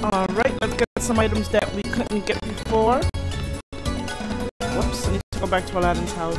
Alright, let's get some items that we couldn't get before. Whoops, I need to go back to Aladdin's house.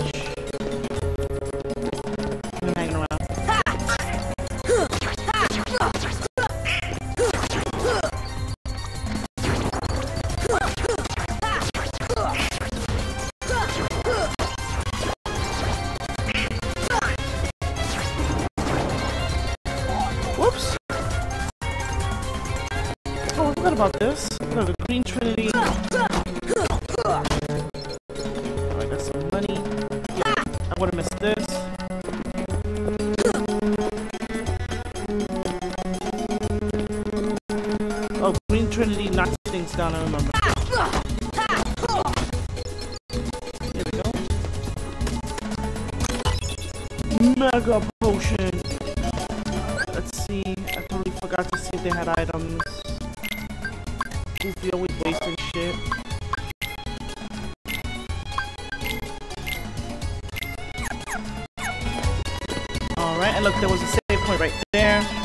Trinity knocks things down, I remember. Here we go. Mega potion. Let's see. I totally forgot to see if they had items. Goofy always wasting shit. Alright, and look, there was a save point right there.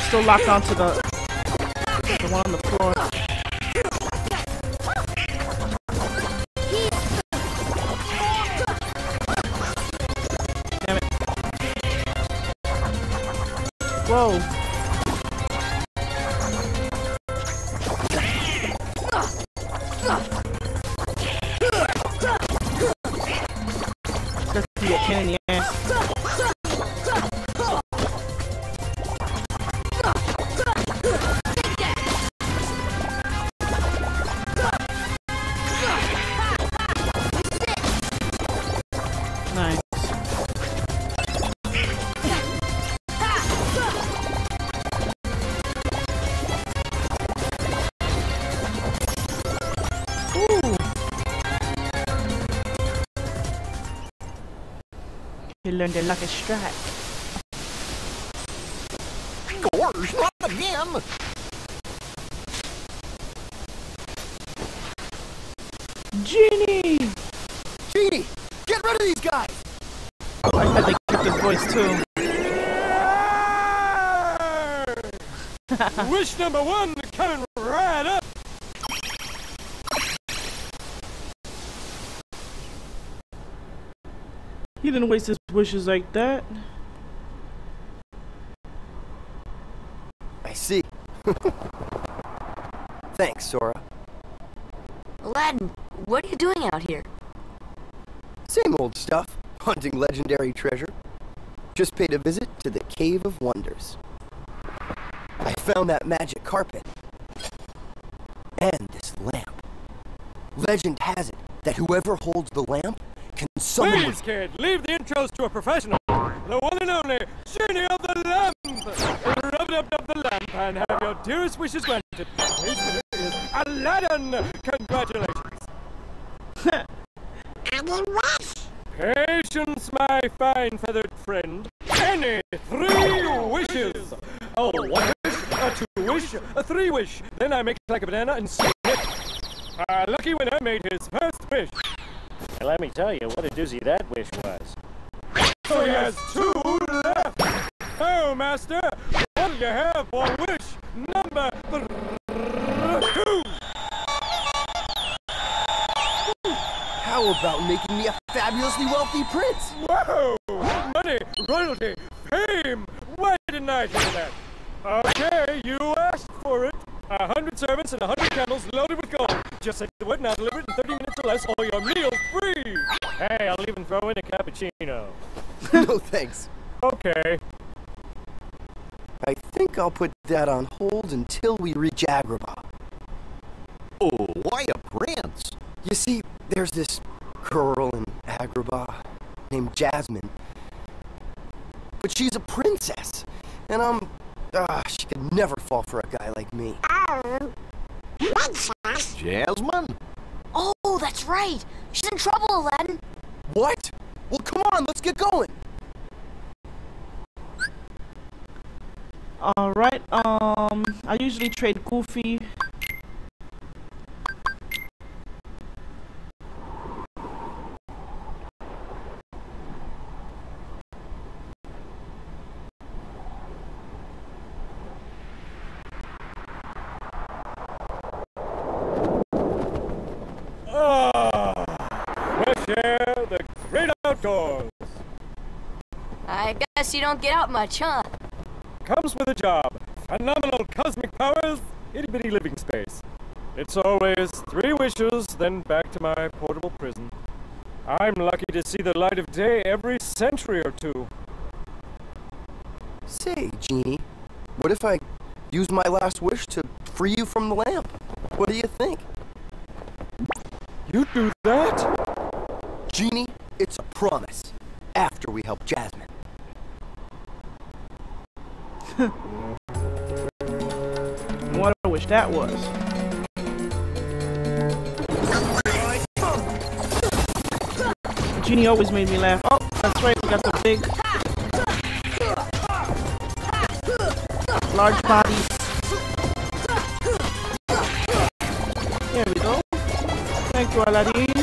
Still locked onto the the one on the floor. Damn it. Whoa. Learned a lucky strike. Gosh, not again! Genie! Genie, get rid of these guys! I had to keep his voice too. Wish number one coming right up. He didn't waste his wishes like that. I see. Thanks, Sora. Aladdin, what are you doing out here? Same old stuff. Hunting legendary treasure. Just paid a visit to the Cave of Wonders. I found that magic carpet. And this lamp. Legend has it that whoever holds the lamp can summon... Please, kid, leave the intros to a professional. The one and only Genie of the Lamp. Rub up, up the lamp and have your dearest wishes granted. Is Aladdin. Congratulations. Patience, my fine feathered friend. Any three wishes. Oh, one wish, a two wish, a three wish. Then I make like a banana and snip. A lucky winner made his first wish. And let me tell you what a doozy that wish was. So he has two left. Oh, master, what do you have for wish number two? How about making me a fabulously wealthy prince? Whoa! Money, royalty, fame! Why didn't I do that? Okay, you asked for it. A hundred servants and a hundred camels loaded with gold. Just say the word now, deliver it in 30 minutes or less, or your meal's free! Hey, I'll even throw in a cappuccino. no thanks. Okay. I think I'll put that on hold until we reach Agrabah. Oh, why a prince? You see, there's this girl in Agrabah named Jasmine. But she's a princess. And I'm. Ah, she could never fall for a guy like me. Jasmine? Oh, that's right. She's in trouble, Aladdin. What? Well, come on, let's get going. Alright, um, I usually trade Goofy. Ah, fresh air, the great. I guess you don't get out much, huh? Comes with a job. Phenomenal cosmic powers, itty bitty living space. It's always three wishes, then back to my portable prison. I'm lucky to see the light of day every century or two. Say, Genie, what if I use my last wish to free you from the lamp? What do you think? You do that? Genie, it's a promise. After we help Jasmine. What I wish that was. Genie always made me laugh. Oh, that's right, we got the big, large bodies. There we go. Thank you, Aladdin.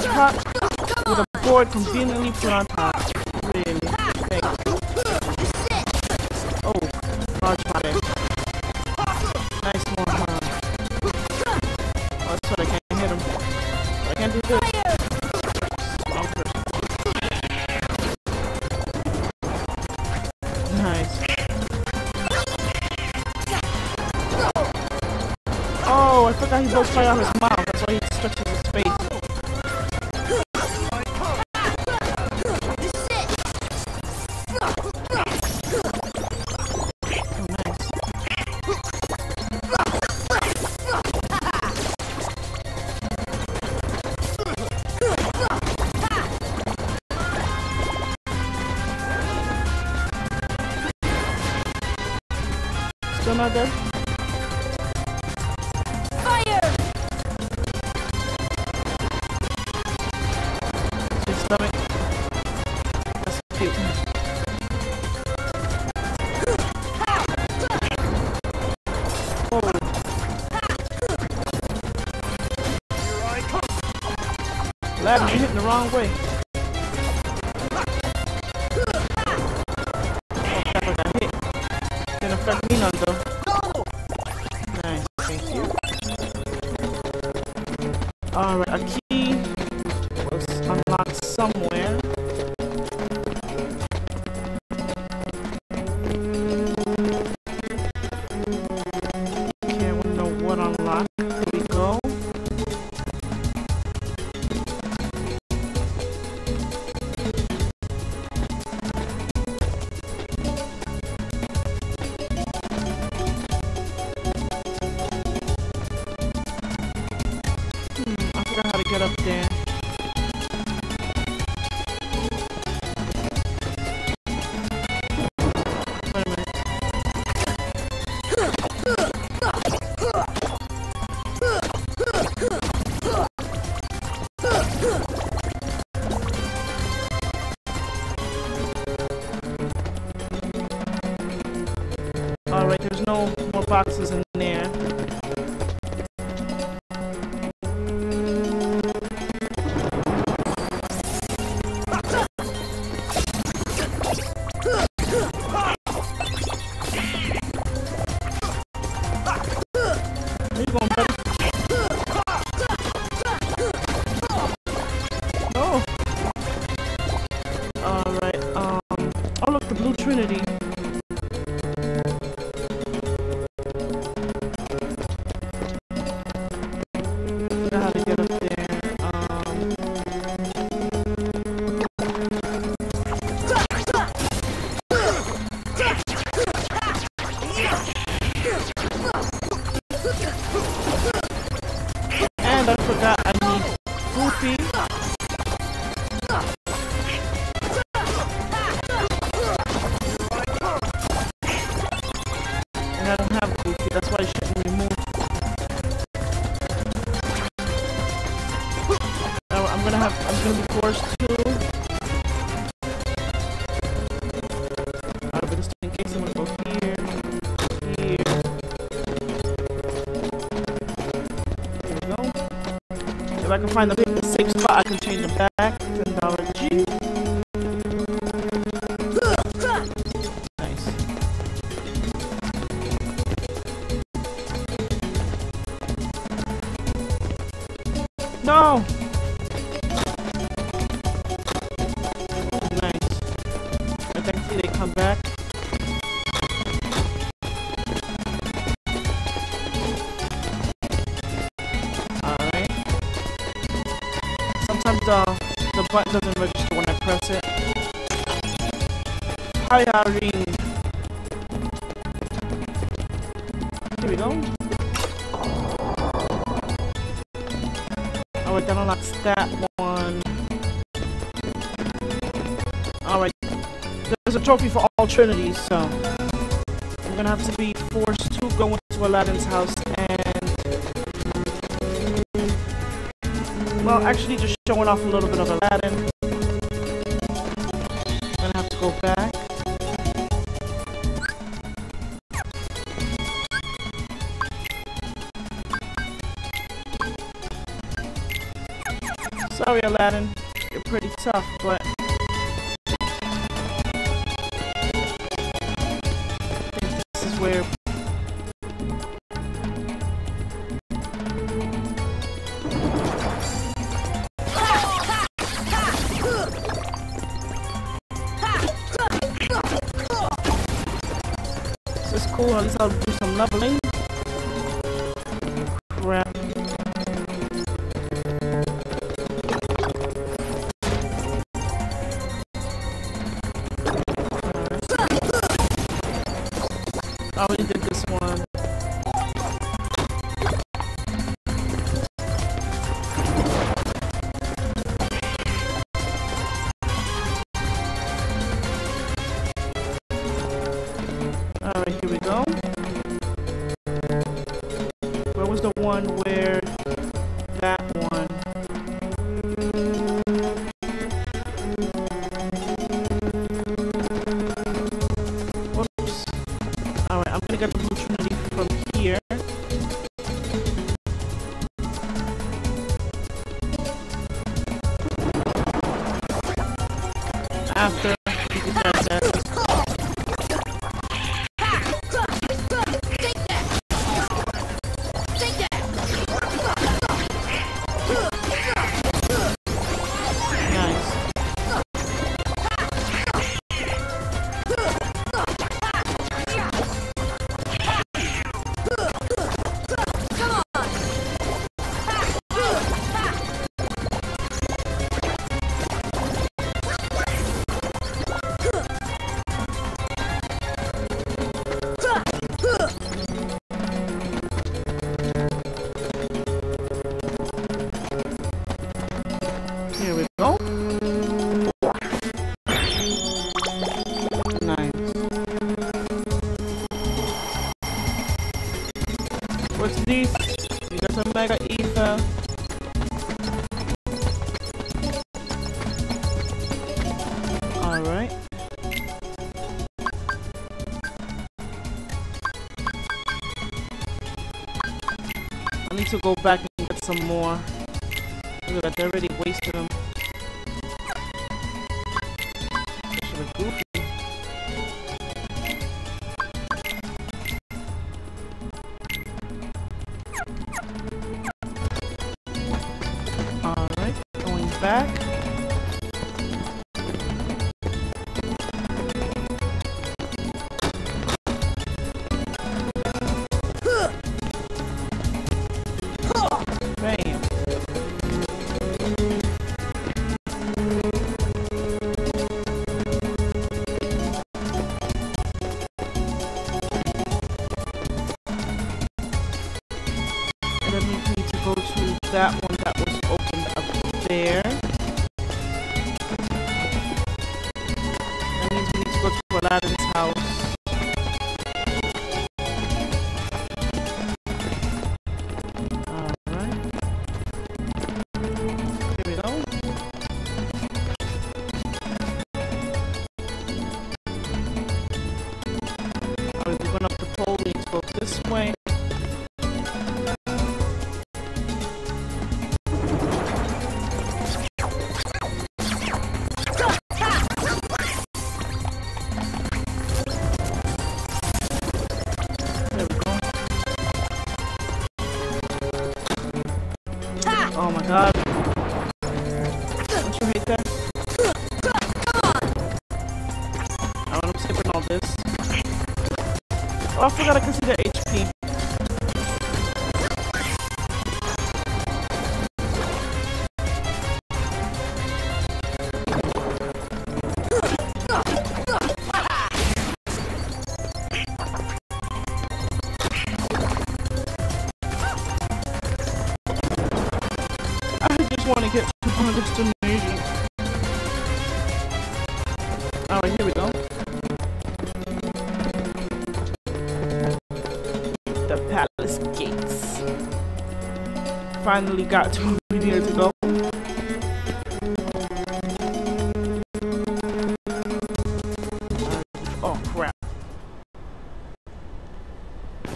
a prop with a board conveniently put on top. Really? Thanks. Oh, I'll try it. Nice one, huh? Oh, so I can't hit him. I can't do this. Nice. Oh, I forgot he broke fire out his mouth. another. Fire! She's coming. That's cute. Oh. You're hitting the wrong way. affect me none though. I can find the safe spot, I can change the back. $10 button doesn't register when I press it. Hi, Irene. Here we go. Alright, that unlocks that one. Alright. There's a trophy for all trinities, so I'm gonna have to be forced to go into Aladdin's house actually just showing off a little bit of Aladdin. I'm gonna have to go back. Sorry, Aladdin. You're pretty tough, but this is where this is cool. At least was the one where go back and get some more. Look at that, they already Oh, I forgot palace gates. Finally got to where we needed to go. Oh crap.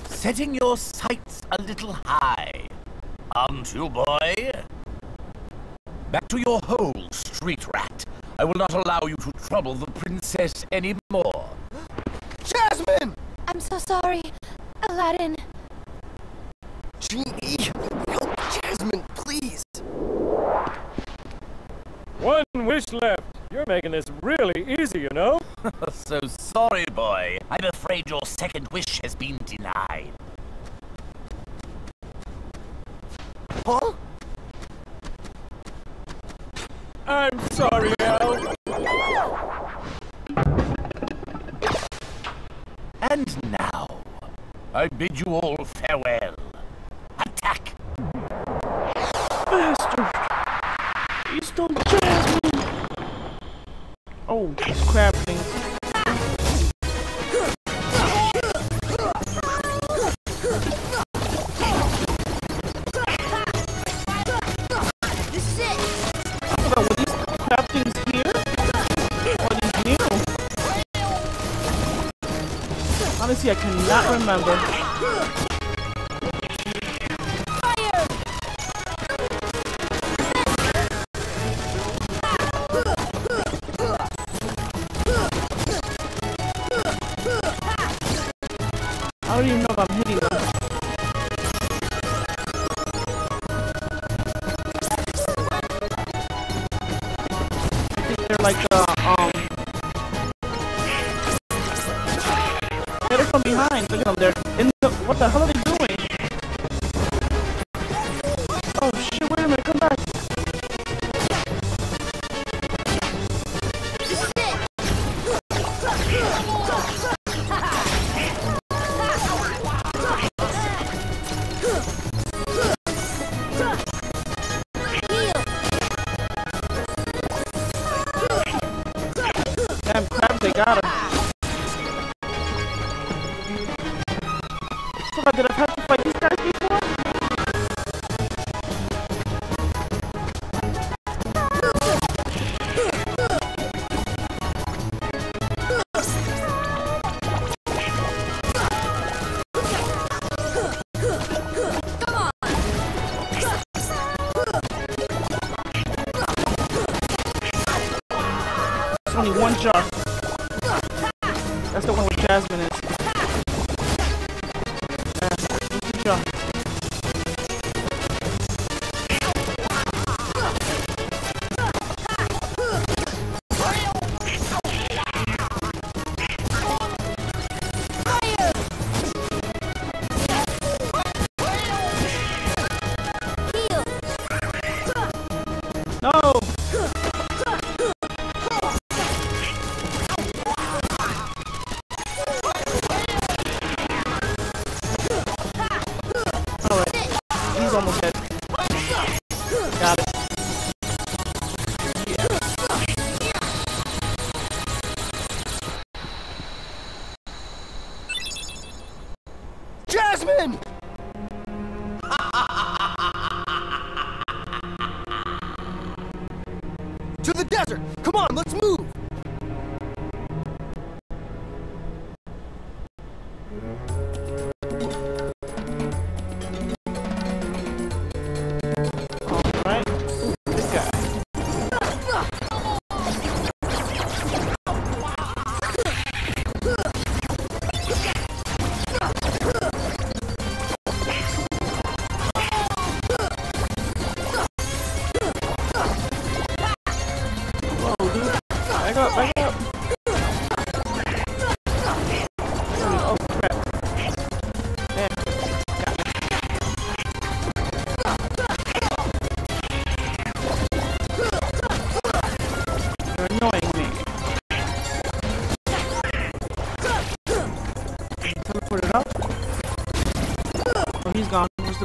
Setting your sights a little high. Aren't you, boy? Back to your hole, street rat. I will not allow you to trouble the princess anymore. Jasmine! I'm so sorry, Aladdin. Genie, help Jasmine, please. One wish left. You're making this really easy, you know? so sorry, boy. I'm afraid your second wish has been denied. Huh? I'm sorry, Al. And now, I bid you all farewell. Remember. I don't even know if I'm Fuck! Did I have to fight these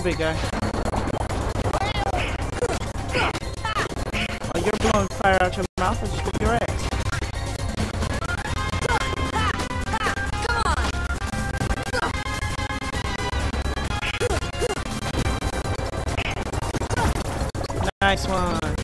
big guy? Oh, you're blowing fire out your mouth. I just whip your ass. Nice one.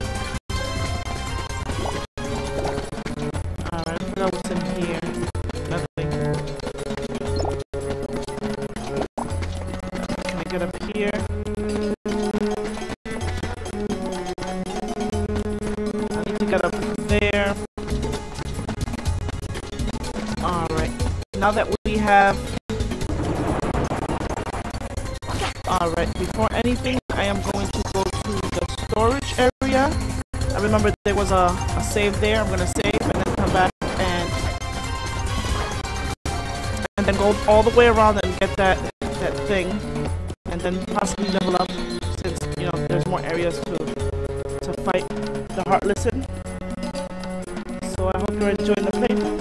A, a save there. I'm gonna save and then come back and and then go all the way around and get that that thing, and then possibly level up since you know there's more areas to to fight the heartless in. So I hope you're enjoying the playthrough.